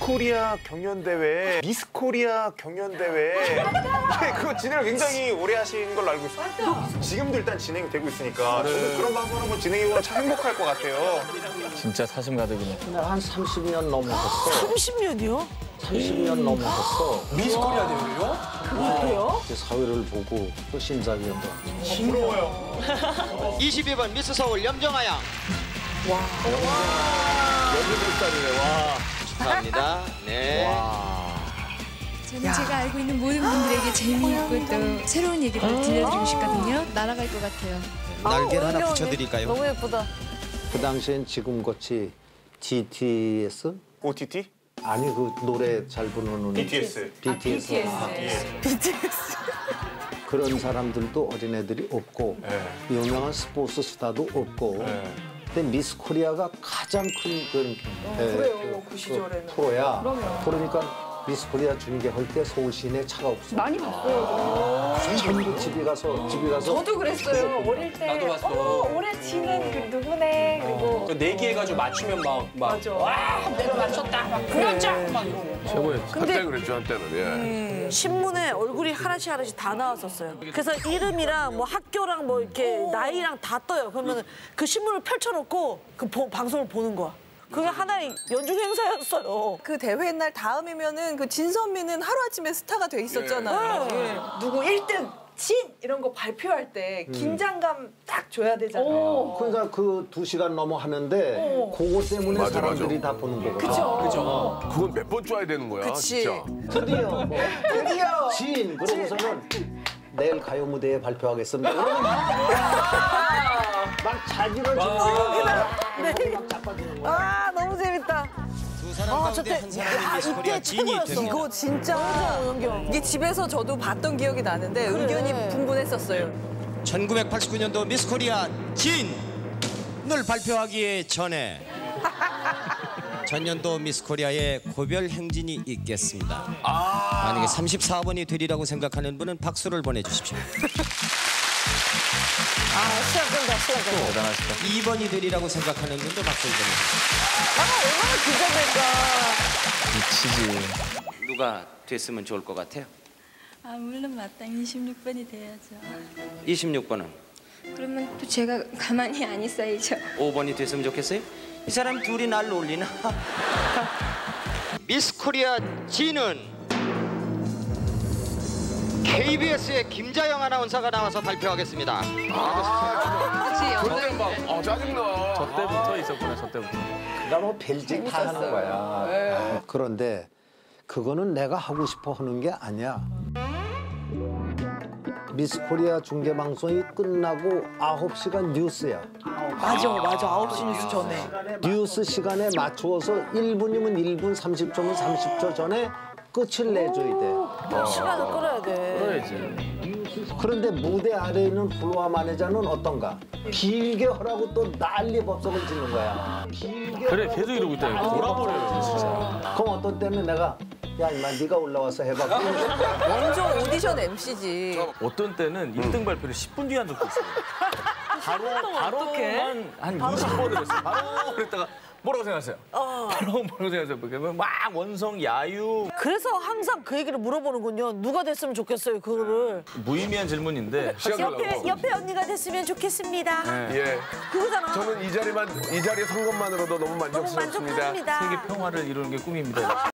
미스코리아 경연대회, 미스코리아 경연대회. 예, 그거 진행을 굉장히 오래 하신 걸로 알고 있어요. 지금도 일단 진행이 되고 있으니까 저도 그런 방송 한번 진행해보면 참 행복할 것 같아요. 진짜 사심 가득이네. 한 30년 넘었었어. 30년이요? 30년 넘었었어. 미스코리아 대회요? 그래요? 이제 사회를 보고 또 심사위원도. 부러워요. 22번 미스 서울 염정아양. 연주백살이네, 와. 축하합니다. 네. 저는 제가 알고 있는 모든 분들에게 재미있고 또 새로운 얘기를 들려드리고 싶거든요. 날아갈 것 같아요. 날개 를 하나 은경 언니. 붙여드릴까요? 너무 예쁘다. 그 당시엔 지금같이 GTS? OTT? 아니 그 노래 잘 부르는 BTS. BTS. BTS. 그런 사람들도 어린애들이 없고 유명한 스포츠 스타도 없고 근데 미스 코리아가 가장 큰 그런 그래요 그 시절에는. 프로야. 그러니까 미스 코리아 중계할 때 서울 시내 차가 없어 많이 봤어요. 전부 집에 가서 집에 가서 저도 그랬어요. 어릴 때. 나도 봤어. 어머, 올해 지는 그 누구네. 그리고. 그 내기해가지고 맞추면 막, 막. 와, 내가 맞췄다. 막 그렇죠. 막 이러고. 최고였지. 갑자기 그랬죠 한때는 예. 신문에 얼굴이 하나씩 하나씩 다 나왔었어요. 그래서 이름이랑 뭐 학교랑 뭐 이렇게 나이랑 다 떠요. 그러면 그 신문을 펼쳐놓고 그 보- 방송을 보는 거야. 그게 하나의 연중 행사였어요. 그 대회 날 다음이면은 그 진선미는 하루아침에 스타가 돼 있었잖아요. 예. 누구 1등, 진 이런 거 발표할 때 긴장감 딱 줘야 되잖아요. 그러니까 그 두 시간 넘어 하는데 그거 때문에 맞아, 사람들이 맞아. 다 보는 거거든 그쵸. 그죠. 그건 몇번 쪼아야 되는 거야 그치. 진짜 드디어 뭐 드디어 진 그러고서는 내일 가요 무대에 발표하겠습니다. 그러면 막 자기를 지금 막 자빠지는 거야. 아 너무 재밌다. 두 사람 아, 가운데 저때 한 사람이 아, 이때 진이 최고였어. 이거 진짜 연경. 이게 집에서 저도 봤던 기억이 나는데 의견이 분분했었어요. 1989년도 미스 코리아 진을 발표하기 전에 전년도 미스 코리아의 고별 행진이 있겠습니다. 만약에 34번이 되리라고 생각하는 분은 박수를 보내주십시오. 아 시간 끈다 시간 끈다. 대단하시다. 2번이 되리라고 생각하는 분도 박수를 보내주십시오. 아 얼마나 긴장될까. 미치지. 누가 됐으면 좋을 것 같아요? 아 물론 마땅히 26번이 돼야죠. 26번은? 그러면 또 제가 가만히 안 있어야죠. 5번이 됐으면 좋겠어요? 이 사람 둘이 날 놀리나? 미스 코리아 진은 KBS의 김자영 아나운서가 나와서 발표하겠습니다. 그때 막 어, 짜증나 저 때부터 있었구나, 저 때부터. 그러니까 뭐 별짓 다 하는 거야. 그런데 그거는 내가 하고 싶어 하는 게 아니야. 미스 코리아 중계 방송이 끝나고 9시간 뉴스야. 맞아, 맞아. 9시 뉴스 전에. 뉴스 시간에 맞추어서 1분이면 1분, 30초면 30초 전에 끝을 내줘야 돼. 시간을 끌어야 돼. 그래야지. 그런데 무대 아래에 있는 floor manager는 어떤가? 길게 하라고 또 난리 법석을 짓는 거야. 길게 그래, 계속 이러고 있다. 이거. 돌아버려요, 진짜. 그럼 어떤 때는 내가 야 임마 네가 올라와서 해봐. 완전 오디션 MC지. 어떤 때는 1등 발표를 10분 뒤에 한 적도 있어요. 바로, 바로만 한 20번을 했어요. 바로 그랬다가 뭐라고 생각하세요? 바로 뭐라고 생각하세요? 그러면 막 원성, 야유. 그래서 항상 그 얘기를 물어보는군요. 누가 됐으면 좋겠어요 그거를. 무의미한 질문인데. 시간 옆에 옆에 언니가 됐으면 좋겠습니다. 예 그거잖아. 저는 이 자리만 이 자리에 선 것만으로도 너무 너무 만족스럽습니다 만족합니다. 세계 평화를 이루는 게 꿈입니다.